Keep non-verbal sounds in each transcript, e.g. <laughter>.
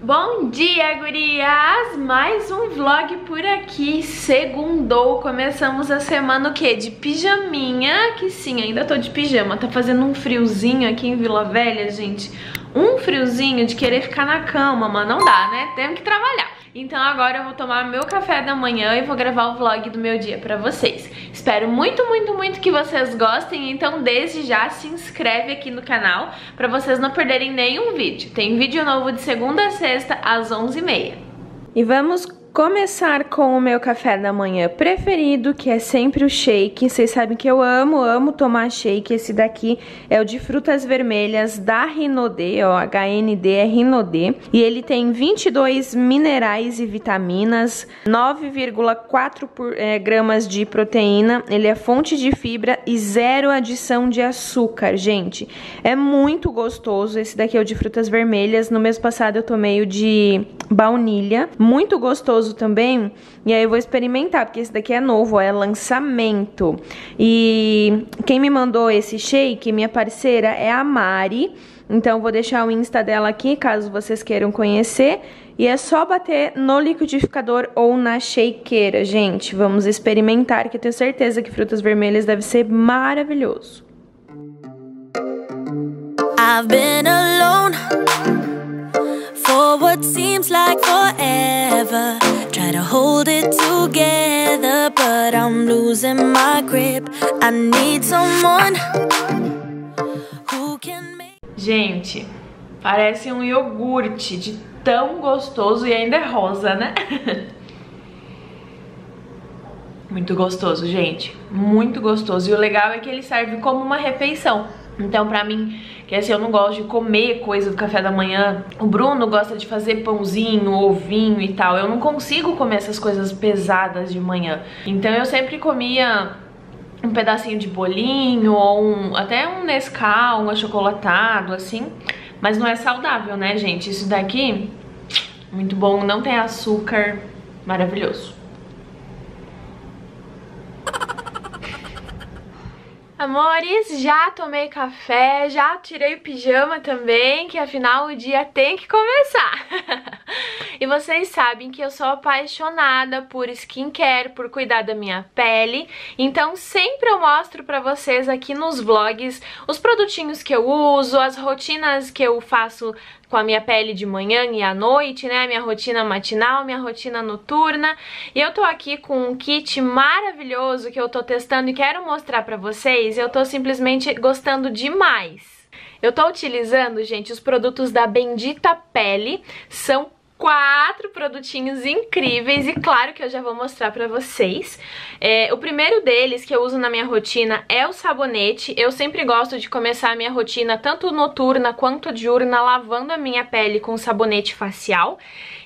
Bom dia, gurias! Mais um vlog por aqui, segundou, começamos a semana o quê? De pijaminha, que sim, ainda tô de pijama, tá fazendo um friozinho aqui em Vila Velha, gente, um friozinho de querer ficar na cama, mas não dá, né? Temos que trabalhar. Então agora eu vou tomar meu café da manhã e vou gravar o vlog do meu dia pra vocês. Espero muito, muito, muito que vocês gostem, então desde já se inscreve aqui no canal pra vocês não perderem nenhum vídeo. Tem vídeo novo de segunda a sexta às 11h30. E vamos começar com o meu café da manhã preferido, que é sempre o shake. Vocês sabem que eu amo, amo tomar shake. Esse daqui é o de frutas vermelhas da Rinodê, ó, HND é Rinodê. E ele tem 22 minerais e vitaminas, 9,4 é, gramas de proteína. Ele é fonte de fibra e zero adição de açúcar, gente. É muito gostoso. Esse daqui é o de frutas vermelhas. No mês passado eu tomei o de baunilha. Muito gostoso também. E aí eu vou experimentar, porque esse daqui é novo, ó, é lançamento. E quem me mandou esse shake, minha parceira, é a Mari. Então vou deixar o Insta dela aqui, caso vocês queiram conhecer. E é só bater no liquidificador ou na shakeira, gente. Vamos experimentar, que eu tenho certeza que frutas vermelhas deve ser maravilhoso. I've been alone for what seems like forever. Try to hold it together, but I'm losing my grip. I need someone who can make. Gente, parece um iogurte de tão gostoso e ainda é rosa, né? <laughs> Muito gostoso, gente. Muito gostoso. E o legal é que ele serve como uma refeição. Então, pra mim, que assim, eu não gosto de comer coisa do café da manhã. O Bruno gosta de fazer pãozinho, ovinho e tal. Eu não consigo comer essas coisas pesadas de manhã. Então eu sempre comia um pedacinho de bolinho ou um, até um Nescau, um achocolatado, assim. Mas não é saudável, né, gente? Isso daqui, muito bom, não tem açúcar, maravilhoso. Amores, já tomei café, já tirei o pijama também, que afinal o dia tem que começar. <laughs> e vocês sabem que eu sou apaixonada por skincare, por cuidar da minha pele, então sempre eu mostro pra vocês aqui nos vlogs os produtinhos que eu uso, as rotinas que eu faço com a minha pele de manhã e à noite, né? Minha rotina matinal, minha rotina noturna. E eu tô aqui com um kit maravilhoso que eu tô testando e quero mostrar pra vocês. Eu tô simplesmente gostando demais. Eu tô utilizando, gente, os produtos da Bendita Pele. São quatro produtinhos incríveis e claro que eu já vou mostrar pra vocês. É, o primeiro deles que eu uso na minha rotina é o sabonete. Eu sempre gosto de começar a minha rotina tanto noturna quanto diurna lavando a minha pele com sabonete facial.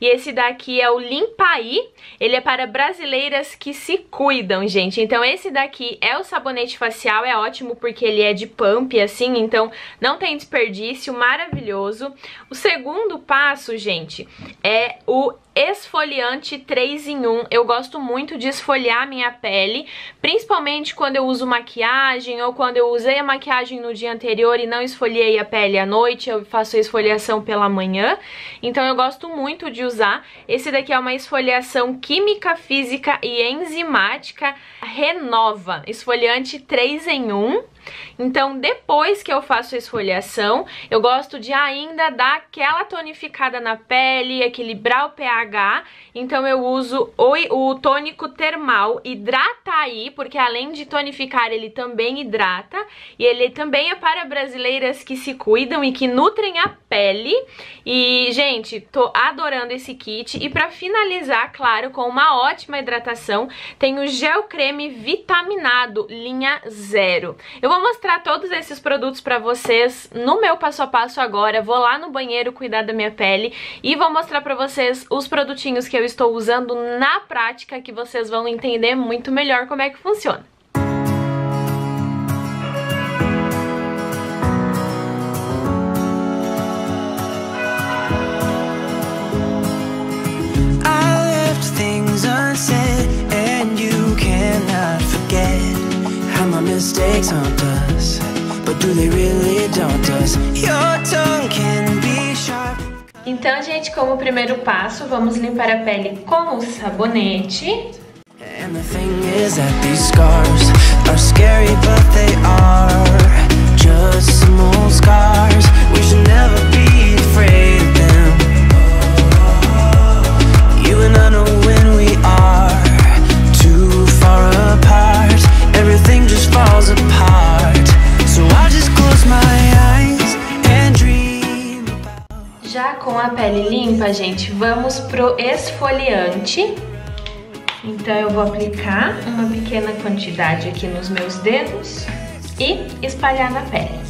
E esse daqui é o Limpaí, ele é para brasileiras que se cuidam, gente. Então esse daqui é o sabonete facial, é ótimo porque ele é de pump, assim, então não tem desperdício, maravilhoso. O segundo passo, gente, é o esfoliante 3 em 1. Eu gosto muito de esfoliar minha pele, principalmente quando eu uso maquiagem ou quando eu usei a maquiagem no dia anterior e não esfoliei a pele à noite, eu faço a esfoliação pela manhã. Então eu gosto muito de usar. Esse daqui é uma esfoliação química, física e enzimática Renova, esfoliante 3 em 1. Então, depois que eu faço a esfoliação, eu gosto de ainda dar aquela tonificada na pele, equilibrar o pH. Então, eu uso o, o tônico termal Hidrataí, porque além de tonificar, ele também hidrata. E ele também é para brasileiras que se cuidam e que nutrem a pele. E, gente, tô adorando esse kit. E pra finalizar, claro, com uma ótima hidratação, tem o gel creme vitaminado, linha zero. Eu vou mostrar mostrar todos esses produtos pra vocês no meu passo a passo agora. Vou lá no banheiro cuidar da minha pele e vou mostrar pra vocês os produtinhos que eu estou usando na prática, que vocês vão entender muito melhor como é que funciona. Mistakes haunt us But do they really daunt us? Your tongue can be sharp Então, gente, como primeiro passo, vamos limpar a pele com o sabonete. And the thing is that these scars are scary, but they are just small scars. We should never be afraid everything just falls apart. So I just close my eyes and dream. Já com a pele limpa, gente, vamos pro esfoliante. Então eu vou aplicar uma pequena quantidade aqui nos meus dedos e espalhar na pele.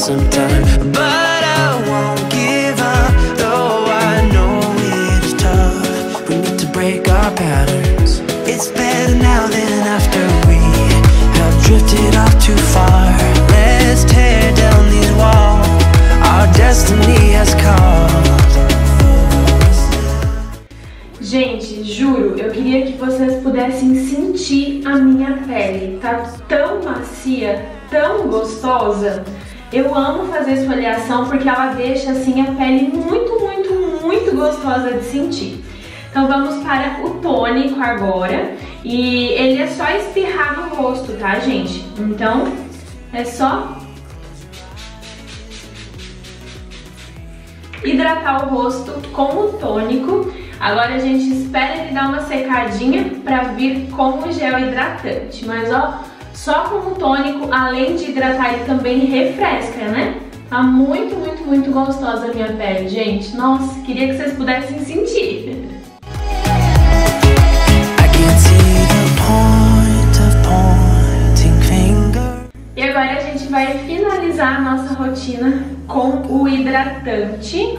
Some time. But I won't give up Though I know it's tough. We need to break our patterns. It's better now than after we Have drifted off too far. Let's tear down these walls. Our destiny has called Gente, juro, eu queria que vocês pudessem sentir a minha pele. Tá tão macia, tão gostosa. Eu amo fazer esfoliação porque ela deixa assim a pele muito, muito, muito gostosa de sentir. Então vamos para o tônico agora. E ele é só espirrar no rosto, tá, gente? Então é só hidratar o rosto com o tônico. Agora a gente espera ele dar uma secadinha para vir com o gel hidratante. Mas ó, só com o tônico, além de hidratar, ele também refresca, né? Tá muito, muito, muito gostosa a minha pele, gente. Nossa, queria que vocês pudessem sentir. E agora a gente vai finalizar a nossa rotina com o hidratante.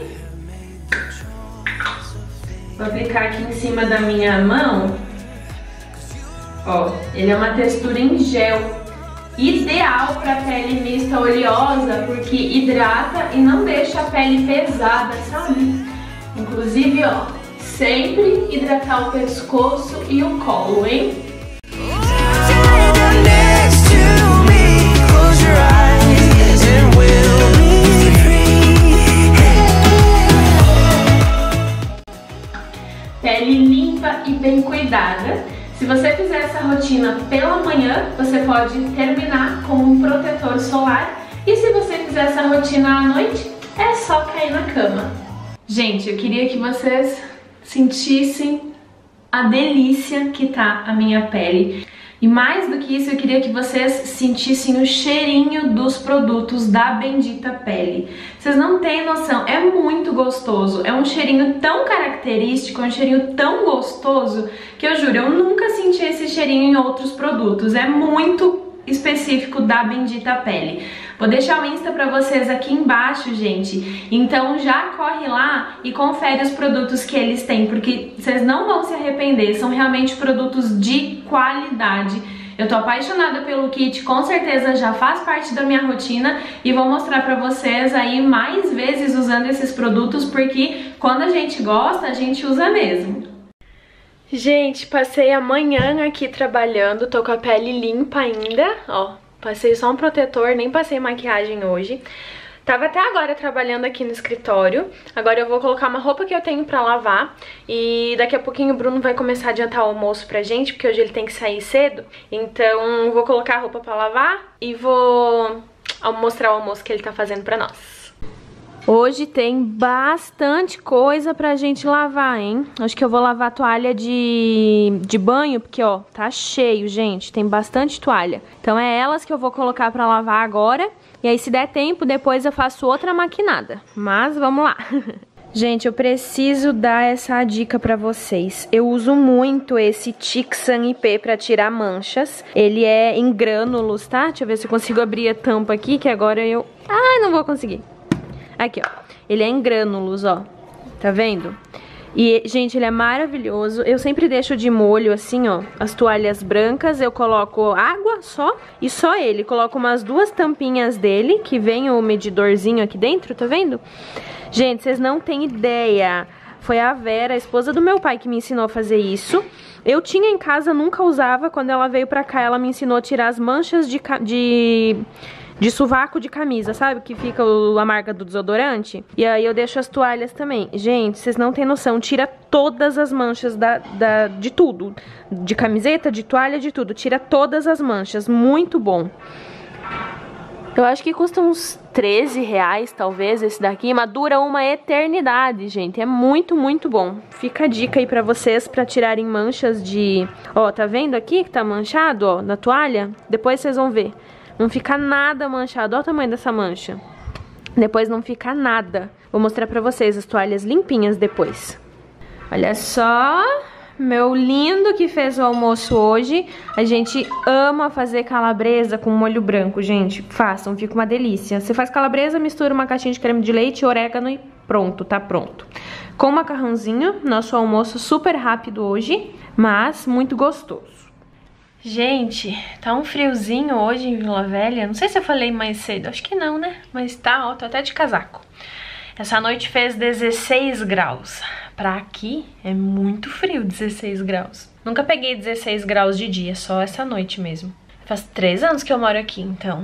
Vou aplicar aqui em cima da minha mão Ó, ele é uma textura em gel, ideal para pele mista oleosa, porque hidrata e não deixa a pele pesada, sabe? Inclusive, ó, sempre hidratar o pescoço e o colo, hein? E bem cuidada. Se você fizer essa rotina pela manhã, você pode terminar com um protetor solar. E se você fizer essa rotina à noite, é só cair na cama. Gente, eu queria que vocês sentissem a delícia que tá a minha pele. E mais do que isso, eu queria que vocês sentissem o cheirinho dos produtos da Bendita Pele. Vocês não têm noção, é muito gostoso. É um cheirinho tão característico, é um cheirinho tão gostoso, que eu juro, eu nunca senti esse cheirinho em outros produtos. É muito específico da Bendita Pele. Vou deixar o Insta pra vocês aqui embaixo, gente. Então já corre lá e confere os produtos que eles têm, porque vocês não vão se arrepender. São realmente produtos de qualidade. Eu tô apaixonada pelo kit, com certeza já faz parte da minha rotina e vou mostrar pra vocês aí mais vezes usando esses produtos, porque quando a gente gosta, a gente usa mesmo. Gente, passei a manhã aqui trabalhando, tô com a pele limpa ainda, ó, Passei só um protetor, nem passei maquiagem hoje. Tava até agora trabalhando aqui no escritório. Agora eu vou colocar uma roupa que eu tenho pra lavar. E daqui a pouquinho o Bruno vai começar a adiantar o almoço pra gente, porque hoje ele tem que sair cedo. Então vou colocar a roupa pra lavar e vou mostrar o almoço que ele tá fazendo pra nós. Hoje tem bastante coisa pra gente lavar, hein? Acho que eu vou lavar toalha de, de banho, porque, ó, tá cheio, gente. Tem bastante toalha. Então é elas que eu vou colocar pra lavar agora. E aí, se der tempo, depois eu faço outra maquinada. Mas, vamos lá. <laughs> Gente, eu preciso dar essa dica pra vocês. Eu uso muito esse Tixan IP pra tirar manchas. Ele é em grânulos, tá? Deixa eu ver se eu consigo abrir a tampa aqui, que agora eu... Ai, não vou conseguir. Aqui, ó. Ele é em grânulos, ó. Tá vendo? E, gente, ele é maravilhoso. Eu sempre deixo de molho, assim, ó, as toalhas brancas. Eu coloco água só e só ele. Coloco umas duas tampinhas dele, que vem o medidorzinho aqui dentro, tá vendo? Gente, vocês não têm ideia Foi a Vera, a esposa do meu pai, que me ensinou a fazer isso. Eu tinha em casa, nunca usava. Quando ela veio pra cá, ela me ensinou a tirar as manchas de... de de sovaco de camisa, sabe? Que fica o, a marca do desodorante. E aí eu deixo as toalhas também. Gente, vocês não têm noção. Tira todas as manchas da, da, de tudo. De camiseta, de toalha, de tudo. Tira todas as manchas. Muito bom. Eu acho que custa uns 13 reais, talvez, esse daqui, mas dura uma eternidade, gente. É muito, muito bom. Fica a dica aí pra vocês pra tirarem manchas de... Ó, tá vendo aqui que tá manchado, ó, na toalha? Depois vocês vão ver. Não fica nada manchado. Olha o tamanho dessa mancha. Depois não fica nada. Vou mostrar pra vocês as toalhas limpinhas depois. Olha só, meu lindo que fez o almoço hoje. A gente ama fazer calabresa com molho branco, gente. Façam, fica uma delícia. Você faz calabresa, mistura uma caixinha de creme de leite, orégano e pronto, tá pronto. Com macarrãozinho, nosso almoço super rápido hoje, mas muito gostoso. Gente, tá um friozinho hoje em Vila Velha. Não sei se eu falei mais cedo, acho que não, né? Mas tá alto até de casaco. Essa noite fez 16 graus. Pra aqui é muito frio, 16 graus. Nunca peguei 16 graus de dia, só essa noite mesmo. Faz três anos que eu moro aqui, então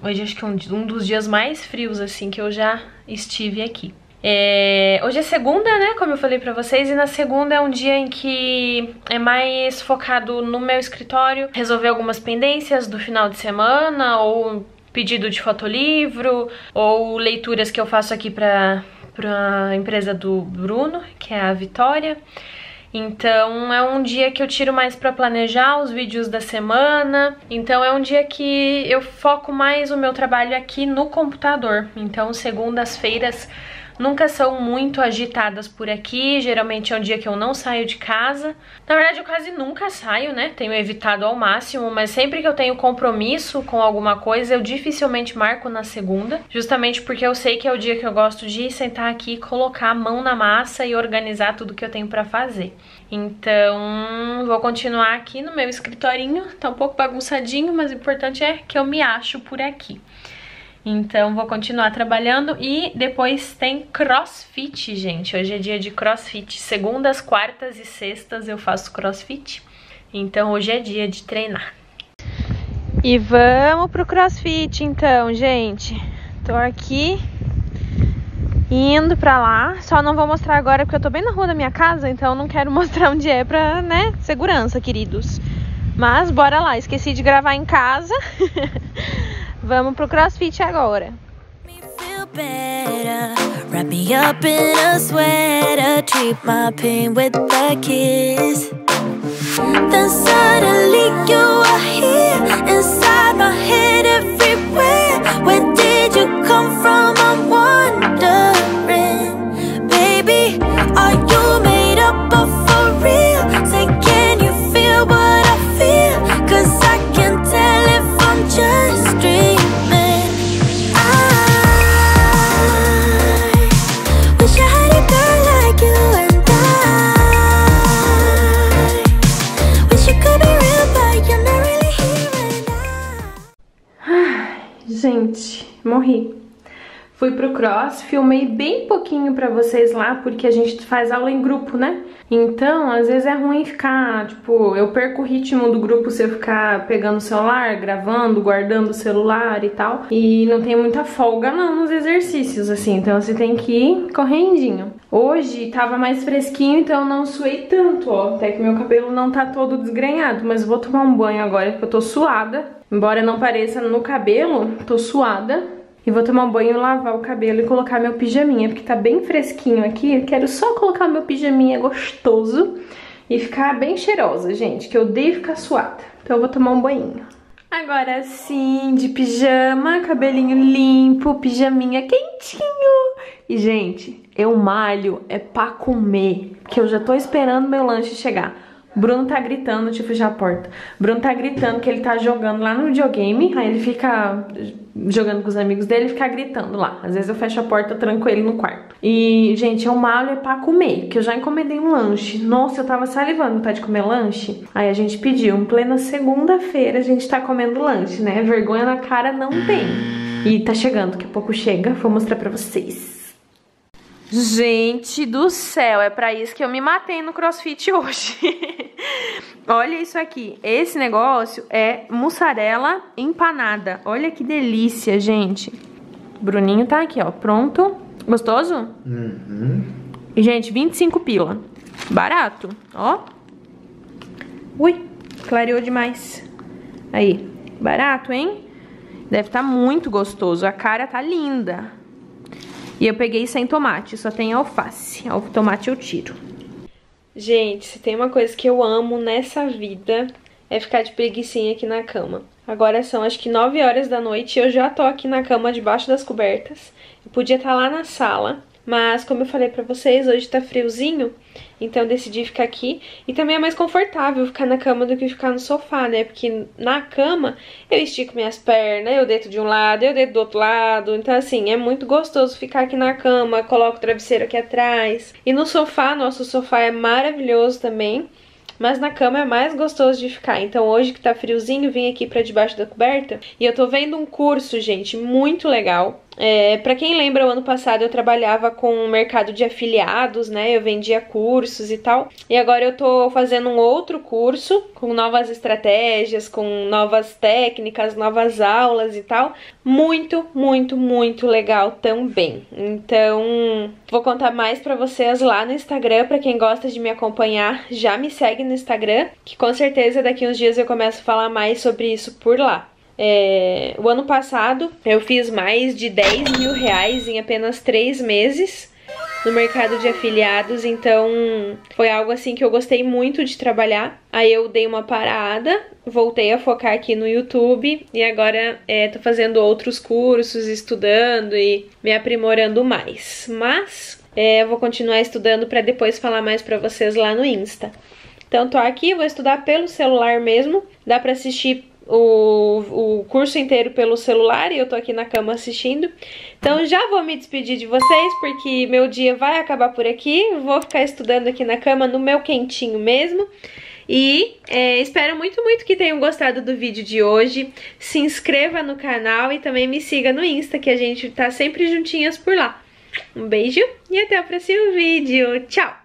hoje acho que é um dos dias mais frios assim que eu já estive aqui. É, hoje é segunda, né, como eu falei pra vocês, e na segunda é um dia em que é mais focado no meu escritório, resolver algumas pendências do final de semana, ou pedido de fotolivro, ou leituras que eu faço aqui pra, pra empresa do Bruno, que é a Vitória. Então é um dia que eu tiro mais para planejar os vídeos da semana. Então é um dia que eu foco mais o meu trabalho aqui no computador. Então segundas-feiras nunca são muito agitadas por aqui, geralmente é um dia que eu não saio de casa. Na verdade, eu quase nunca saio, né? Tenho evitado ao máximo, mas sempre que eu tenho compromisso com alguma coisa, eu dificilmente marco na segunda, justamente porque eu sei que é o dia que eu gosto de sentar aqui, colocar a mão na massa e organizar tudo que eu tenho para fazer. Então, vou continuar aqui no meu escritorinho, tá um pouco bagunçadinho, mas o importante é que eu me acho por aqui. Então vou continuar trabalhando e depois tem crossfit, gente. Hoje é dia de crossfit. Segundas, quartas e sextas eu faço crossfit. Então hoje é dia de treinar. E vamos pro crossfit então, gente. Tô aqui indo pra lá. Só não vou mostrar agora porque eu tô bem na rua da minha casa, então não quero <laughs> mostrar onde é pra, né, segurança, queridos. Mas bora lá, esqueci de gravar em casa. <laughs> Vamos pro crossfit agora. Wrap me up in a sweater, my pain with a kiss. Fui pro cross, filmei bem pouquinho pra vocês lá, porque a gente faz aula em grupo, né? Então, às vezes é ruim ficar, tipo, eu perco o ritmo do grupo se eu ficar pegando o celular, gravando, guardando o celular e tal. E não tem muita folga não nos exercícios, assim, então você tem que ir correndinho. Hoje tava mais fresquinho, então não suei tanto, ó. Até que meu cabelo não tá todo desgrenhado, mas vou tomar um banho agora, porque eu tô suada. Embora não pareça no cabelo, tô suada. E vou tomar um banho, lavar o cabelo e colocar meu pijaminha, porque tá bem fresquinho aqui. Eu quero só colocar meu pijaminha gostoso e ficar bem cheirosa, gente, que eu odeio ficar suada. Então eu vou tomar um banho. Agora sim, de pijama, cabelinho limpo, pijaminha quentinho. E, gente, eu malho é pra comer, que eu já tô esperando meu lanche chegar. Bruno tá gritando, tipo, já a porta. Bruno tá gritando que ele tá jogando lá no videogame, aí ele fica jogando com os amigos dele e fica gritando lá. Às vezes eu fecho a porta, tranco ele no quarto. E, gente, eu malo é pra comer, que eu já encomendei um lanche. Nossa, eu tava salivando pra de comer lanche. Aí a gente pediu, em plena segunda-feira a gente tá comendo lanche, né? Vergonha na cara não tem. E tá chegando, daqui a pouco chega, vou mostrar pra vocês. Gente do céu, é pra isso que eu me matei no crossfit <laughs> hoje. Olha isso aqui. Esse negócio é mussarela empanada. Olha que delícia, gente. Bruninho tá aqui, ó, pronto. Gostoso? Uhum. E, gente, 25 pila. Barato, ó. Ui, clareou demais. Aí, barato, hein? Deve estar tá muito gostoso. A cara tá linda. E eu peguei sem tomate, só tem alface. O tomate eu tiro. Gente, se tem uma coisa que eu amo nessa vida é ficar de preguiçinha aqui na cama. Agora são acho que 9 horas da noite e eu já tô aqui na cama debaixo das cobertas. Eu podia estar tá lá na sala, mas como eu falei pra vocês, hoje tá friozinho, então eu decidi ficar aqui. E também é mais confortável ficar na cama do que ficar no sofá, né? Porque na cama eu estico minhas pernas, eu deito de um lado, eu deito do outro lado. Então assim, é muito gostoso ficar aqui na cama, coloco o travesseiro aqui atrás. E no sofá, nosso sofá é maravilhoso também. Mas na cama é mais gostoso de ficar. Então hoje que tá friozinho, vim aqui pra debaixo da coberta. E eu tô vendo um curso, gente, muito legal. É, para quem lembra, o ano passado eu trabalhava com o mercado de afiliados, né? Eu vendia cursos e tal. E agora eu tô fazendo um outro curso com novas estratégias, com novas técnicas, novas aulas e tal. Muito, muito, muito legal também. Então, vou contar mais para vocês lá no Instagram, para quem gosta de me acompanhar, já me segue no Instagram, que com certeza daqui uns dias eu começo a falar mais sobre isso por lá. É, o ano passado eu fiz mais de 10 mil reais em apenas 3 meses no mercado de afiliados, então foi algo assim que eu gostei muito de trabalhar. Aí eu dei uma parada, voltei a focar aqui no YouTube e agora é, tô fazendo outros cursos, estudando e me aprimorando mais. Mas é, eu vou continuar estudando para depois falar mais para vocês lá no Insta. Então tô aqui, vou estudar pelo celular mesmo, dá para assistir o, o curso inteiro pelo celular e eu tô aqui na cama assistindo. Então já vou me despedir de vocês porque meu dia vai acabar por aqui. Vou ficar estudando aqui na cama no meu quentinho mesmo. E é, espero muito, muito que tenham gostado do vídeo de hoje. Se inscreva no canal e também me siga no Insta, que a gente tá sempre juntinhas por lá. Um beijo e até o próximo vídeo. Tchau!